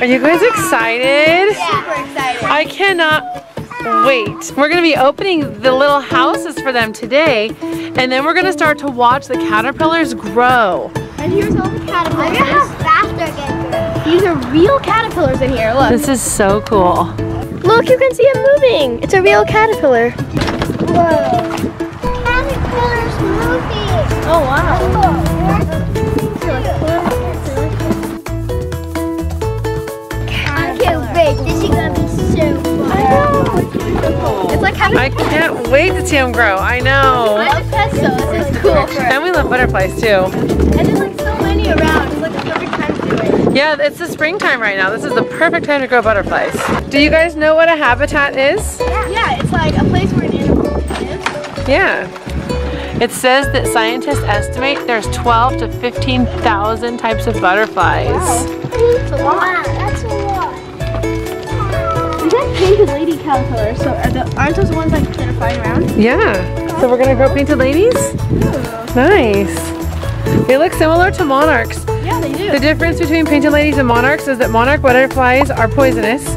Are you guys excited? Yeah. Super excited. I cannot wait. We're gonna be opening the little houses for them today, and then we're gonna start to watch the caterpillars grow. And here's all the caterpillars. Look at how fast they're getting These are real caterpillars in here. Look. This is so cool. Look, you can see it moving. It's a real caterpillar. Whoa. Caterpillar's moving. Oh, wow. Wait to see them grow. I know. I love pesto. This is cool And we love butterflies too. And there's like so many around. It's like a perfect time to do it. Yeah, it's the springtime right now. This is the perfect time to grow butterflies. Do you guys know what a habitat is? Yeah, yeah it's like a place where an animal lives. Yeah. It says that scientists estimate there's 12 to 15,000 types of butterflies. That's a lot. That's a lot. Painted lady caterpillars, so are the, aren't those the ones like that are flying around? Yeah. So we're gonna grow painted ladies? Nice. They look similar to monarchs. Yeah, they do. The difference between painted ladies and monarchs is that monarch butterflies are poisonous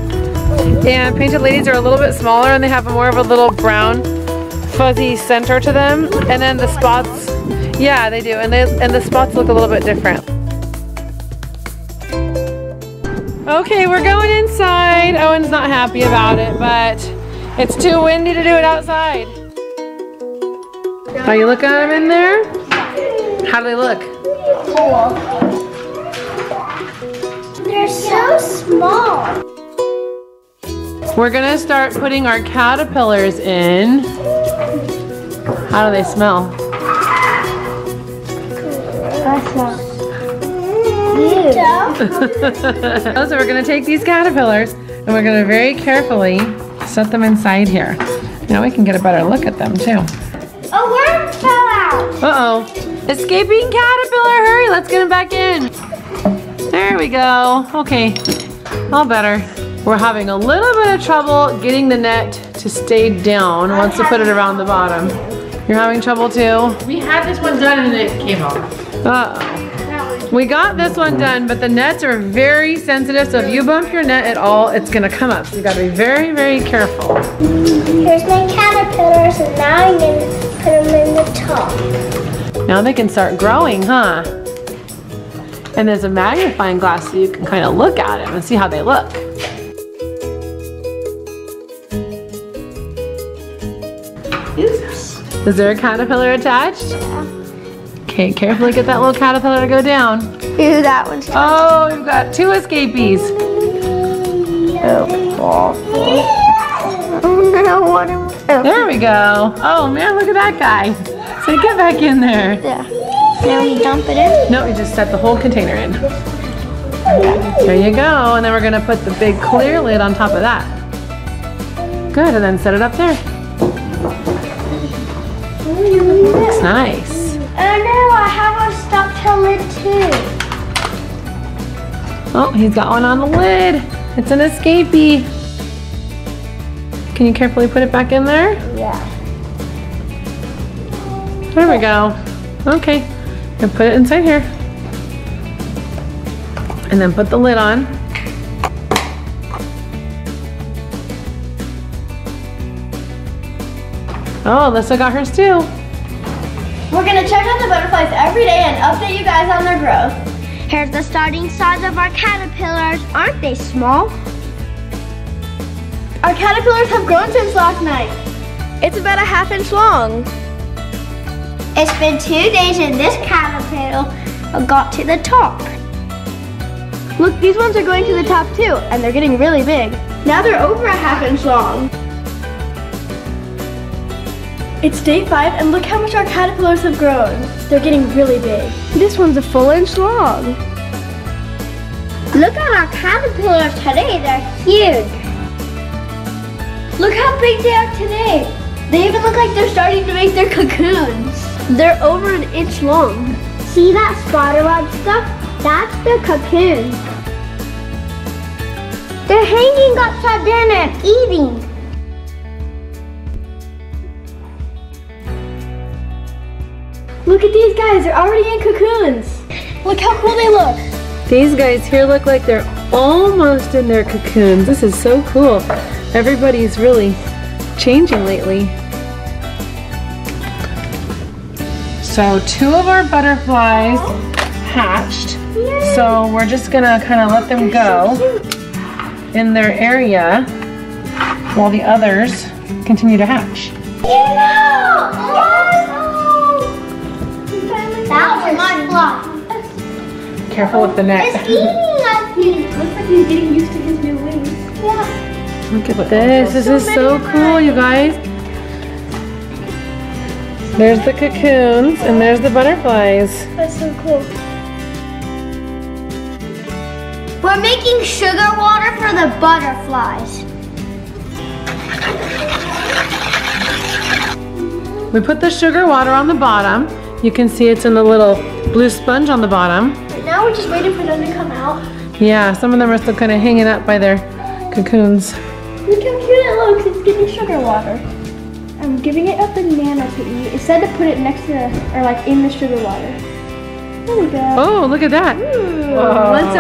and painted ladies are a little bit smaller and they have more of a little brown fuzzy center to them and then the spots yeah they do and they and the spots look a little bit different okay we're going inside Owen's not happy about it but it's too windy to do it outside are you looking at them in there how do they look They're so small. We're gonna start putting our caterpillars in. How do they smell? Oh, so we're gonna take these caterpillars and we're gonna very carefully set them inside here. Now we can get a better look at them too. A worm fell out. Uh-oh. Escaping caterpillar, hurry, let's get him back in. There we go. Okay, all better. We're having a little bit of trouble getting the net to stay down once we put it around the bottom. You're having trouble too? We had this one done and it came off. Uh-oh. We got this one done, but the nets are very sensitive, so if you bump your net at all, it's gonna come up. So you gotta be very, very careful. Here's my caterpillars, and now I'm going to put them in the top. Now they can start growing, huh? And there's a magnifying glass so you can kind of look at them and see how they look. Is there a caterpillar attached? Okay, carefully get that little caterpillar to go down. Ew, that one's Oh, we've got two escapees. Oh, oh no, what am I? There we go. Oh man, look at that guy. So get back in there. Yeah. Now we dump it in. No, we just set the whole container in. There you go. And then we're gonna put the big clear lid on top of that. Good, and then set it up there. Looks nice. Oh no, I have a stuck to lid too. Oh, he's got one on the lid. It's an escapee. Can you carefully put it back in there? Yeah. There we go. Okay, and put it inside here. And then put the lid on. Oh, Alyssa got hers too. We're gonna check on the butterflies every day and update you guys on their growth. Here's the starting size of our caterpillars. Aren't they small? Our caterpillars have grown since last night. It's about a half inch long. It's been two days and this caterpillar got to the top. Look, these ones are going to the top too, and they're getting really big. Now they're over a half inch long. It's day five, and look how much our caterpillars have grown. They're getting really big. This one's a full inch long. Look at our caterpillars today. They're huge. Look how big they are today. They even look like they're starting to make their cocoons. They're over an inch long. See that spider web stuff? That's their cocoon. They're hanging upside down and eating. Look at these guys, they're already in cocoons. Look how cool they look. These guys here look like they're almost in their cocoons. This is so cool. Everybody's really changing lately. So two of our butterflies hatched. So we're just gonna kind of let them go in their area while the others continue to hatch. That was my fly. Careful with the It's eating at me. Looks like he's getting used to his new wings. Yeah. Look at this. This is so cool, you guys. There's the cocoons and there's the butterflies. That's so cool. We're making sugar water for the butterflies. We put the sugar water on the bottom. You can see it's in the little blue sponge on the bottom. Right now we're just waiting for them to come out. Yeah, some of them are still kind of hanging up by their cocoons. Look how cute it looks. It's getting sugar water. I'm giving it a banana to eat. It said to put it next to, the, or like in the sugar water. There we go. Oh, look at that. What's Oh,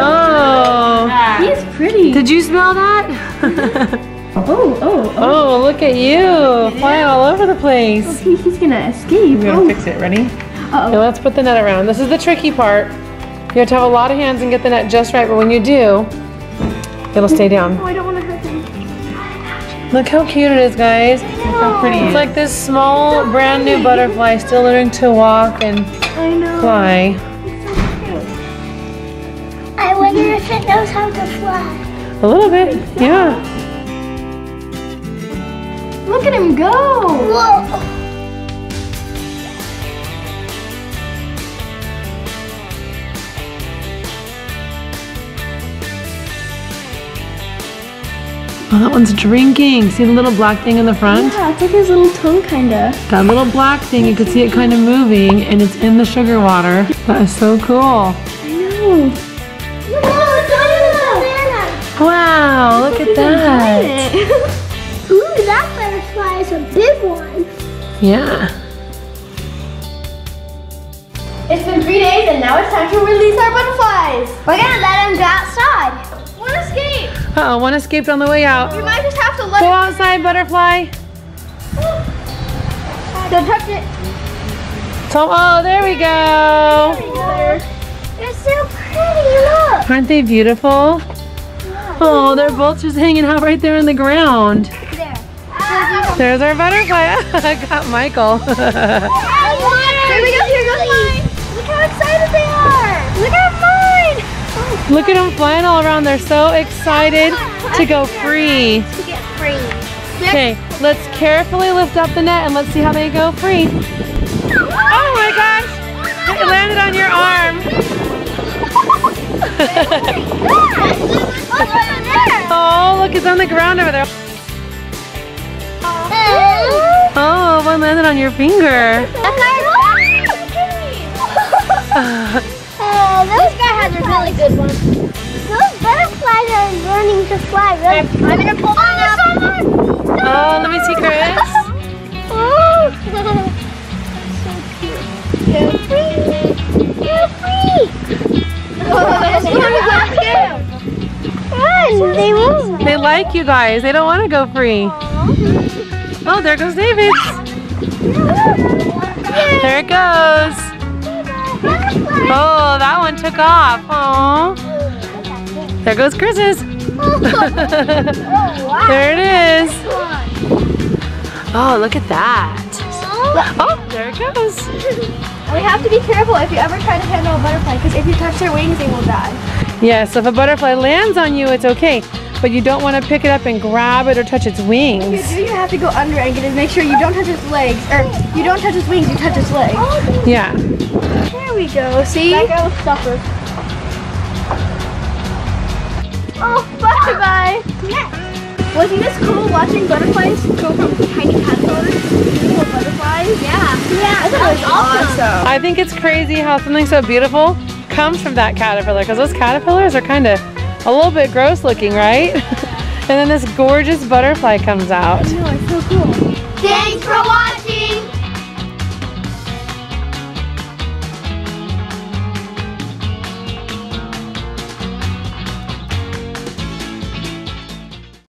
ah. He's pretty. did you smell that? Oh, oh, oh, Oh, look at you flying all over the place. He, he's gonna escape. We're Oh, gonna fix it. Ready? Uh-oh. Okay, let's put the net around. This is the tricky part. You have to have a lot of hands and get the net just right, but when you do, it'll stay down. oh, I don't want to hurt him. Look how cute it is, guys. Look how pretty It's like this small, brand new butterfly still learning to walk and I know. fly. I wonder if it knows how to fly. A little bit, yeah. Look at him go. Whoa. Oh, that one's drinking. See the little black thing in the front? Yeah, it's like his little tongue, kinda. That little black thing, you can see it kind of moving, and it's in the sugar water. That is so cool. I know. It's on Wow, look at that. Ooh, that butterfly is a big one. Yeah. It's been three days and now it's time to release our butterflies. We're gonna let them go outside. Uh oh, one escaped on the way out. We might just have to let Go outside, butterfly. Don't touch it. Tom, oh, there we go. You're so pretty, look. Aren't they beautiful? Oh, they're both just hanging out right there on the ground. There. There's our butterfly. I got Michael. Here we go, here goes mine. Look how excited they are. Look at mine. Look at them flying all around. They're so excited to go free. To get free. Okay, let's carefully lift up the net and let's see how they go free. Oh my gosh! It landed on your arm. Oh, look, it's on the ground over there. Oh, one landed on your finger. Oh, this guy has a really good one. Those butterflies are learning to fly really I'm gonna pull mine up. Oh, let me see, Chris. Oh, so cute. You're free. You're free. Run, they won't. They like you guys. They don't want to go free. Oh, there goes David. There it goes. Oh, that one took off. Oh, there goes Chris's. there it is. Oh, look at that. Oh, there it goes. We have to be careful if you ever try to handle a butterfly because if you touch their wings, they will die. Yes, if a butterfly lands on you, it's okay. But you don't want to pick it up and grab it or touch its If wings. you do, you have to go under and get it. Make sure you don't touch its legs, or you don't touch its wings, you touch its legs. Yeah. There we go. See? That guy will suffer. Oh, bye bye. Wasn't this cool watching butterflies go from tiny caterpillars to beautiful butterflies? Yeah. Yeah, I thought it was awesome. I think it's crazy how something so beautiful comes from that caterpillar because those caterpillars are kind of a little bit gross looking, right? and then this gorgeous butterfly comes out. No, it's so cool.